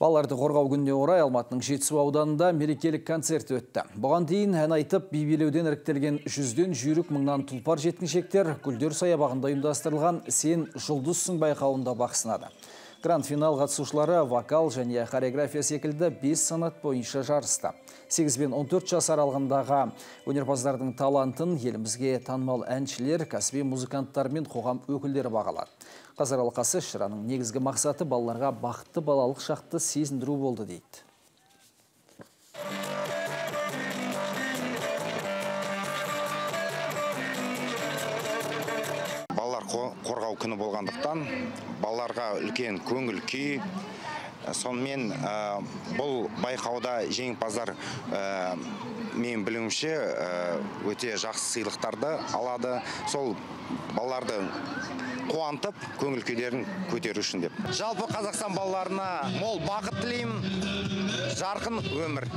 Балаларды қорғау күніне орай Алматының Жетісу ауданында мерекелік концерт өтті. Бұған дейін ән айтып, бибелеуден іріктелген жүзден жүйрік мыңнан тұлпар жеткіншектер Гүлдер саябағында ұйымдастырылған «Сен жұлдызсың» байқауында бақ сынады. Гранд финал қатысушылары вокал және хореография секілді 5 санат бойынша жарысты. 8 бен 14 жас аралығындағы өнерпаздардың талантын елімізге танымал әншілер, кәсіби музыканттар мен қоғам өкілдері бағалады. Қазір алқасы шыраның негізгі мақсаты балаларға бақытты балалық шақты сезіндіру болды дейді. Балалар қорғау күні болғандықтан балаларға үлкен көңіл күй. Сонымен бұл байқауда жеңімпаздар мен білуімше өте жақсы сыйлықтарды алады. Сол балаларды қуантып көңіл күйлерін көтеру үшін деп. Жалпы қазақстан балаларына мол бақыт тілеймін. Жарқын өмір.